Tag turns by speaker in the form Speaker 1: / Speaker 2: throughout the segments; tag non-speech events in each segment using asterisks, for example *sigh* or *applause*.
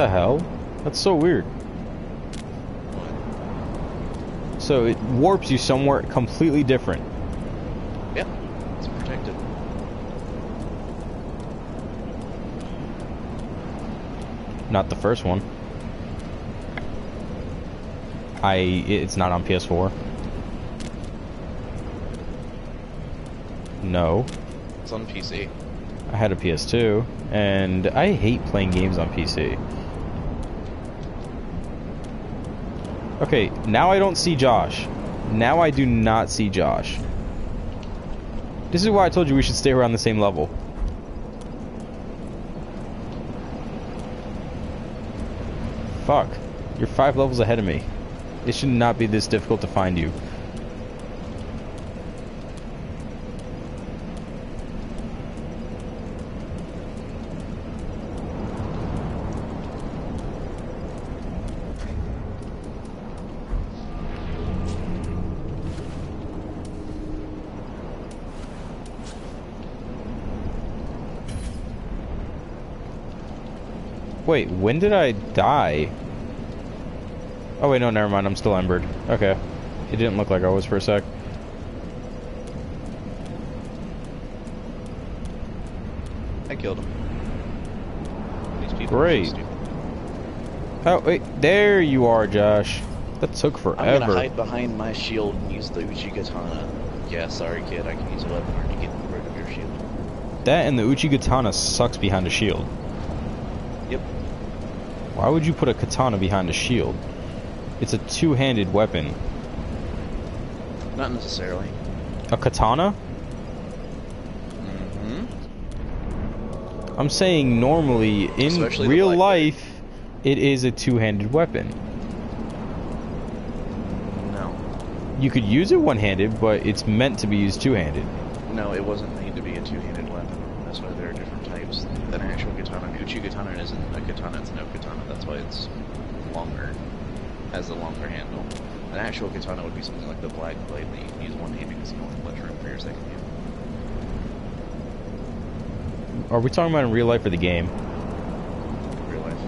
Speaker 1: the hell? That's so weird. So it warps you somewhere completely different.
Speaker 2: Yeah, it's protected.
Speaker 1: Not the first one. I it's not on PS4. No.
Speaker 2: It's on PC.
Speaker 1: I had a PS2 and I hate playing games on PC. Okay, now I don't see Josh. Now I do not see Josh. This is why I told you we should stay around the same level. Fuck. You're five levels ahead of me. It should not be this difficult to find you. Wait, when did I die? Oh wait, no, never mind. I'm still embered. Okay. It didn't look like I was for a sec.
Speaker 2: I killed him. These people
Speaker 1: Great.
Speaker 2: Are so stupid.
Speaker 1: Oh wait, there you are, Josh. That took forever.
Speaker 2: I'm gonna hide behind my shield and use the Uchigatana. Yeah, sorry kid, I can use a weapon to get rid of your shield.
Speaker 1: That and the Uchigatana sucks behind a shield. Why would you put a katana behind a shield? It's a two-handed weapon.
Speaker 2: Not necessarily.
Speaker 1: A katana?
Speaker 2: Mm-hmm.
Speaker 1: I'm saying normally in
Speaker 2: Especially
Speaker 1: real life, it is a two-handed weapon.
Speaker 2: No.
Speaker 1: You could use it one-handed, but it's meant to be used two-handed.
Speaker 2: No, it wasn't made to be a two-handed weapon. That's why there are different types. An actual katana, an Uchigatana isn't a katana, it's no why it's longer, has a longer handle. An actual katana would be something like the black blade that you can use one hand because you don't have much room for your second hand.
Speaker 1: Are we talking about in real life or the game?
Speaker 2: Real life.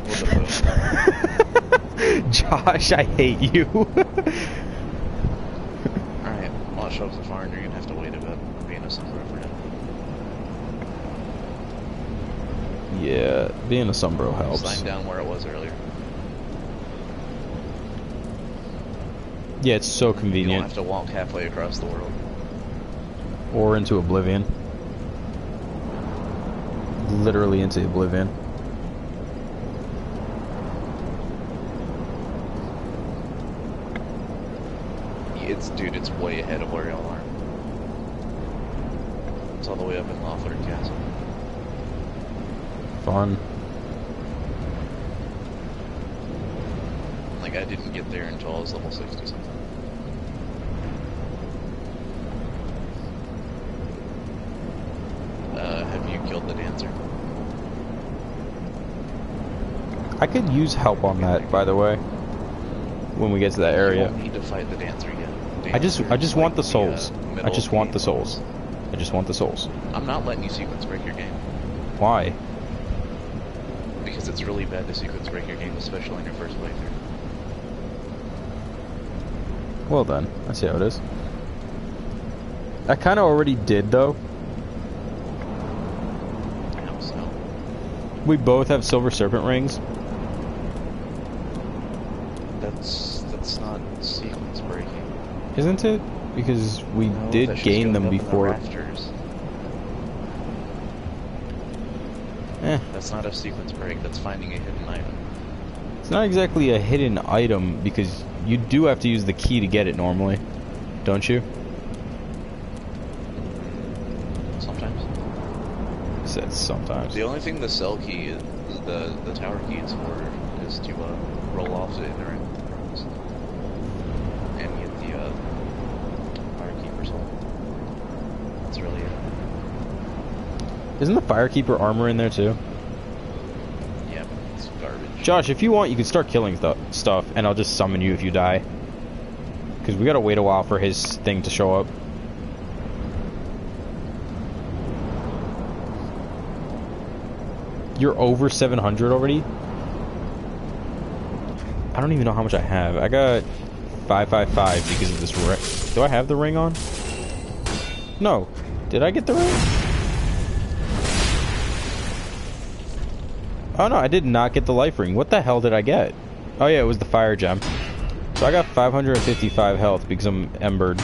Speaker 2: Well, the both.
Speaker 1: Josh, I hate you. *laughs*
Speaker 2: Alright, well, it shows the far and you're gonna have to wait a bit. Being a for him.
Speaker 1: Yeah, being a Sunbro helps.
Speaker 2: Slide down where it was earlier.
Speaker 1: Yeah, it's so convenient.
Speaker 2: You don't have to walk halfway across the world.
Speaker 1: Or into oblivion. Literally into oblivion.
Speaker 2: It's dude, it's way ahead of where y'all are. It's all the way up in Lothric Castle.
Speaker 1: Fun.
Speaker 2: Like I didn't get there until I was level sixty something. Uh, have you killed the dancer?
Speaker 1: I could use help on that, by the way. When we get to that
Speaker 2: You
Speaker 1: area.
Speaker 2: won't need to fight the dancer yet.
Speaker 1: I just I just
Speaker 2: like
Speaker 1: want the
Speaker 2: uh,
Speaker 1: souls. I just want the souls. I just want the souls.
Speaker 2: I'm not letting you sequence break your game
Speaker 1: Why?
Speaker 2: Because it's really bad to sequence break your game, especially in your first playthrough.
Speaker 1: Well then, I see how it is. I kind of already did though.
Speaker 2: How so?
Speaker 1: We both have silver serpent rings.
Speaker 2: That's that's not sequence breaking.
Speaker 1: Isn't it? Because we
Speaker 2: No,
Speaker 1: did gain them
Speaker 2: in the
Speaker 1: before.
Speaker 2: rafters.
Speaker 1: Eh,
Speaker 2: That's not a sequence break. That's finding a hidden item.
Speaker 1: it's not exactly a hidden item because you do have to use the key to get it normally, don't you?
Speaker 2: Sometimes.
Speaker 1: Says sometimes.
Speaker 2: The only thing the cell key, is, the the tower key is for, is to uh, roll off the interact rooms and get the uh, firekeeper soul. That's really it.
Speaker 1: Isn't the firekeeper armor in there too?
Speaker 2: Yeah, it's garbage.
Speaker 1: Josh, if you want, you can start killing stu stuff, and I'll just summon you if you die. Because we gotta wait a while for his thing to show up. You're over 700 already? I don't even know how much I have. I got 555 because of this ring. Do I have the ring on? No. Did I get the ring? Oh no, I did not get the life ring. What the hell did I get? Oh yeah, it was the fire gem. So I got 555 health because I'm embered.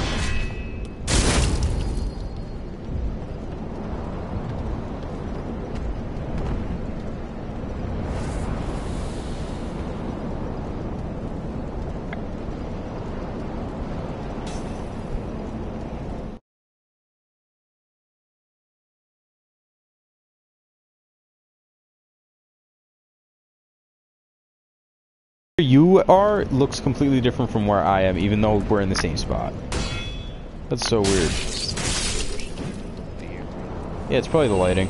Speaker 1: You are looks completely different from where I am, even though we're in the same spot. That's so weird. Yeah, it's probably the lighting.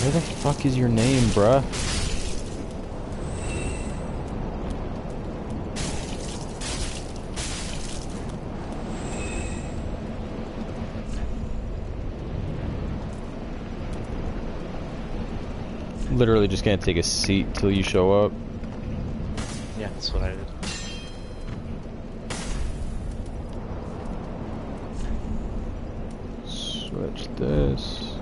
Speaker 1: Where the fuck is your name, bruh? Literally just gonna take a seat till you show up.
Speaker 2: Yeah, that's what I did.
Speaker 1: Switch this.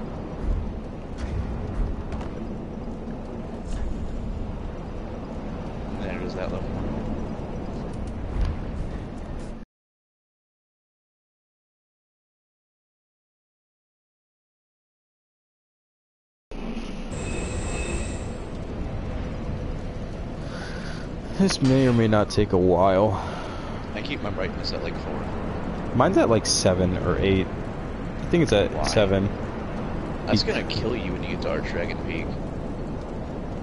Speaker 2: There is that level
Speaker 1: This may or may not take a while.
Speaker 2: I keep my brightness at like four.
Speaker 1: Mine's at like seven or eight. I think it's at
Speaker 2: Why?
Speaker 1: seven.
Speaker 2: That's gonna kill you when you get to Arch Dragon Peak.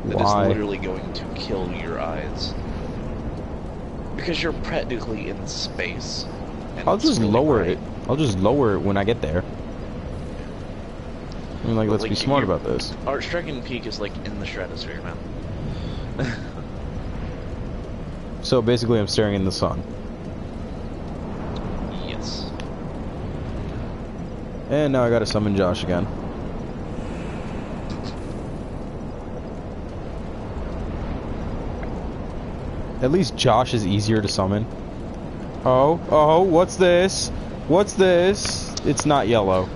Speaker 2: That is
Speaker 1: Why?
Speaker 2: literally going to kill your eyes. Because you're practically in space.
Speaker 1: I'll just
Speaker 2: really
Speaker 1: lower
Speaker 2: bright.
Speaker 1: it. I'll just lower it when I get there. I mean, like,
Speaker 2: But,
Speaker 1: let's
Speaker 2: like,
Speaker 1: be smart about this.
Speaker 2: Arch Dragon Peak is like in the stratosphere, man. *laughs*
Speaker 1: So basically, I'm staring in the sun.
Speaker 2: yes.
Speaker 1: And now I gotta summon Josh again. At least Josh is easier to summon. Oh, oh, what's this? What's this? It's not yellow.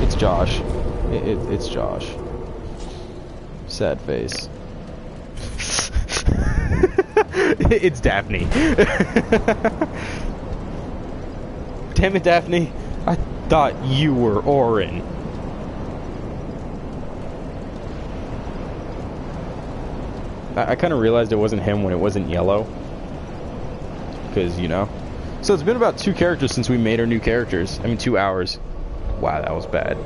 Speaker 1: It's Josh. It, it, it's Josh. Sad face. *laughs* it's Daphne. *laughs* Damn it, Daphne. I thought you were Orin. I, I kind of realized it wasn't him when it wasn't yellow. Because, you know. So it's been about two characters since we made our new characters. I mean, two hours. Wow, that was bad.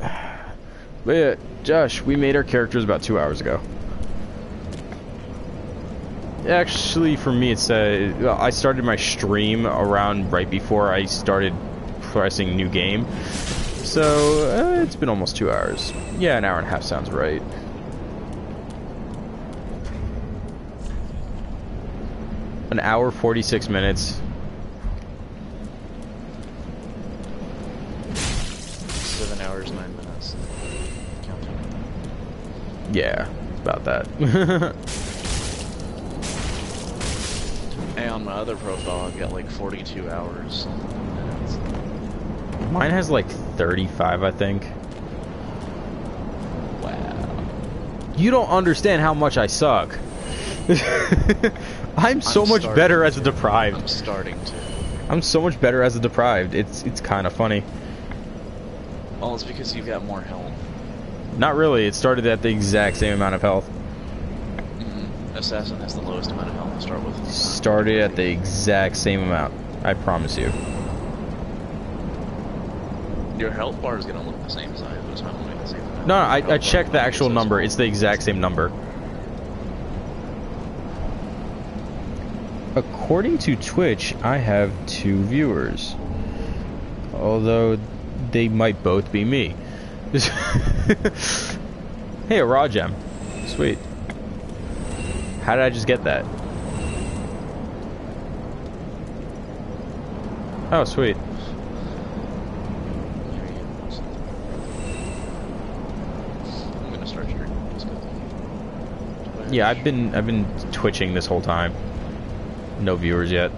Speaker 1: Hmm. *sighs* But yeah, Josh, we made our characters about two hours ago. Actually, for me, it's uh, I started my stream around right before I started pressing new game, so uh, it's been almost two hours. Yeah, an hour and a half sounds right. An hour, forty-six minutes.
Speaker 2: Seven hours, nine minutes.
Speaker 1: Yeah, about that. *laughs*
Speaker 2: Hey, on my other profile, I've got like 42 hours.
Speaker 1: Mine has like thirty-five, I think.
Speaker 2: Wow.
Speaker 1: You don't understand how much I suck. *laughs* I'm so
Speaker 2: I'm
Speaker 1: much better as a deprived.
Speaker 2: I'm starting to.
Speaker 1: I'm so much better as a deprived. It's it's kind of funny.
Speaker 2: Well, it's because you've got more health.
Speaker 1: Not really. It started at the exact same amount of health.
Speaker 2: Assassin has the lowest amount of health to start with.
Speaker 1: Started at the exact same amount. I promise you.
Speaker 2: Your health bar is gonna look the same size, but it's not gonna be the same. amount.
Speaker 1: No, no I, I checked the actual number. It's the exact same number. According to Twitch, I have two viewers. Although they might both be me. *laughs* hey, a raw gem. Sweet. How did I just get that? Oh, sweet.
Speaker 2: I'm gonna start streaming just 'cause-
Speaker 1: Yeah, I've been I've been twitching this whole time. No viewers yet.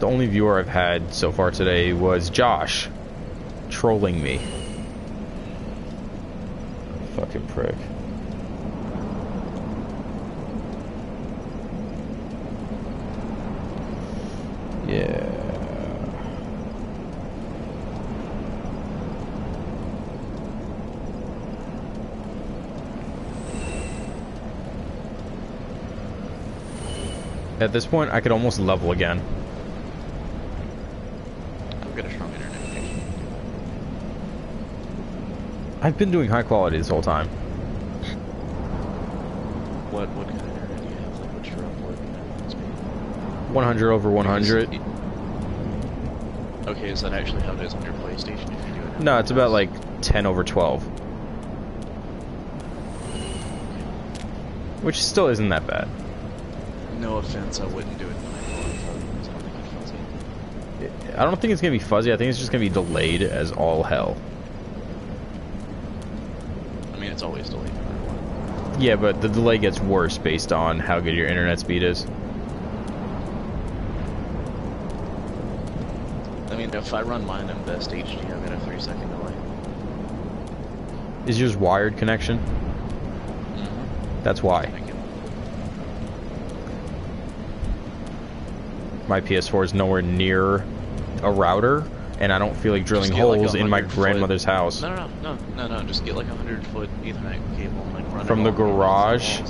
Speaker 1: The only viewer I've had so far today was Josh trolling me. Fucking prick. Yeah. At this point, I could almost level again.
Speaker 2: I've got a strong internet connection.
Speaker 1: I've been doing high quality this whole time.
Speaker 2: What what kind of internet do you have? Like what's your upload internet speed?
Speaker 1: 100 over 100.
Speaker 2: Okay, is that actually how it is on your PlayStation if you do it?
Speaker 1: No, it's about like 10 over 12. Which still isn't that bad.
Speaker 2: No offense, I wouldn't do it in my phone. It's not making fuzzy.
Speaker 1: I don't think it's going to be fuzzy. I think it's just going to be delayed as all hell.
Speaker 2: I mean, it's always delayed no matter what.
Speaker 1: Yeah, but the delay gets worse based on how good your internet speed is.
Speaker 2: I mean, if I run mine in best HD, I've got a three second delay.
Speaker 1: Is yours wired connection?
Speaker 2: Mm-hmm.
Speaker 1: That's why. My PS4 is nowhere near a router, and I don't feel like drilling
Speaker 2: get, like,
Speaker 1: holes in my
Speaker 2: 100 foot-
Speaker 1: grandmother's house.
Speaker 2: No, no, no, no, no. Just get like a hundred foot Ethernet cable and like run
Speaker 1: From the garage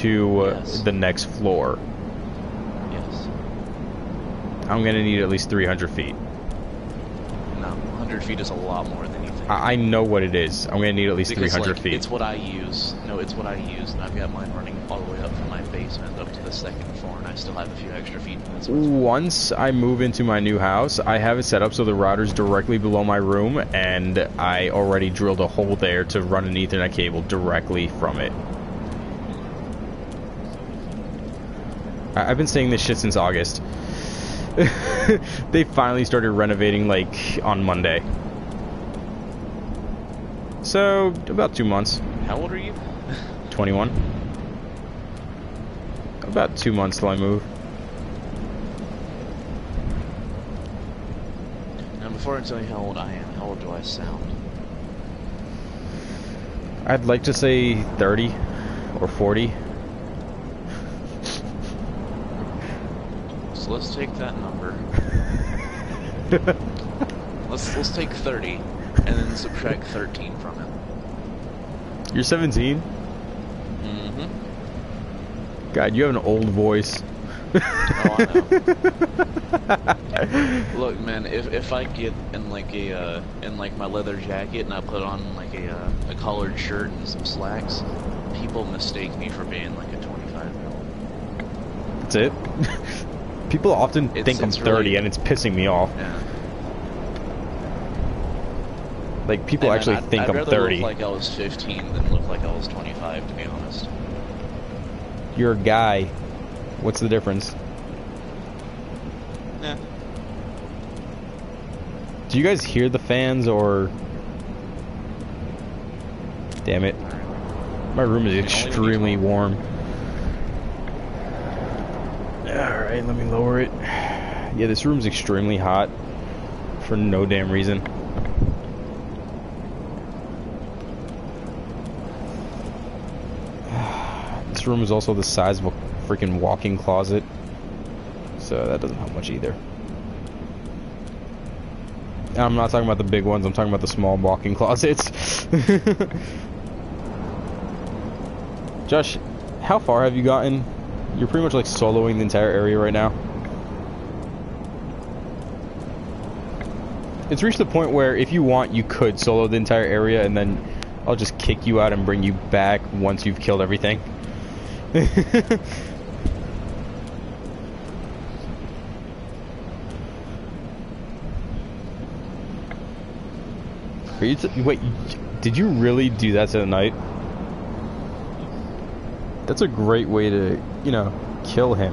Speaker 1: to uh,
Speaker 2: Yes.
Speaker 1: the next floor.
Speaker 2: Yes.
Speaker 1: I'm going to need at least 300 feet.
Speaker 2: No, 100 feet is a lot more than you think.
Speaker 1: I, I know what it is. I'm going to need at least
Speaker 2: Because,
Speaker 1: 300
Speaker 2: like,
Speaker 1: feet.
Speaker 2: It's what I use. No, it's what I use, and I've got mine running all the way up from my basement up to the second floor, and I still have a few extra feet.
Speaker 1: Once I move into my new house, I have it set up so the router's directly below my room, and I already drilled a hole there to run an Ethernet cable directly from it. I've been saying this shit since August. *laughs* they finally started renovating like on Monday. So, about two months.
Speaker 2: How old are you? *laughs*
Speaker 1: 21. About two months till I move.
Speaker 2: Now, before I tell you how old I am, how old do I sound?
Speaker 1: I'd like to say 30 or 40.
Speaker 2: So let's take that number. *laughs* let's let's take 30, and then subtract 13 from it.
Speaker 1: You're 17?
Speaker 2: Mm-hmm.
Speaker 1: God, you have an old voice.
Speaker 2: Oh. *laughs* Look, man, if if I get in like a uh, in like my leather jacket and I put on like a uh, a collared shirt and some slacks, people mistake me for being like a 25 year old.
Speaker 1: That's it. *laughs* People often
Speaker 2: It's-
Speaker 1: think I'm 30
Speaker 2: really-
Speaker 1: and it's pissing me off.
Speaker 2: Yeah.
Speaker 1: Like people
Speaker 2: Hey, man,
Speaker 1: actually
Speaker 2: I'd-
Speaker 1: think
Speaker 2: I'd
Speaker 1: I'm
Speaker 2: rather
Speaker 1: 30.
Speaker 2: Look like I was 15 than look like I was 25, to be honest.
Speaker 1: You're a guy. What's the difference?
Speaker 2: Yeah.
Speaker 1: Do you guys hear the fans or Damn it. My room is
Speaker 2: You can only
Speaker 1: extremely
Speaker 2: use
Speaker 1: warm. Alright, let me lower it. Yeah, this room's extremely hot for no damn reason. *sighs* This room is also the size of a freaking walk-in closet. So that doesn't help much either. I'm not talking about the big ones, I'm talking about the small walk-in closets. *laughs* Josh, how far have you gotten? You're pretty much like soloing the entire area right now. It's reached the point where if you want, you could solo the entire area and then I'll just kick you out and bring you back once you've killed everything. *laughs* Are you wait, did you really do that tonight? That's a great way to, you know, kill him.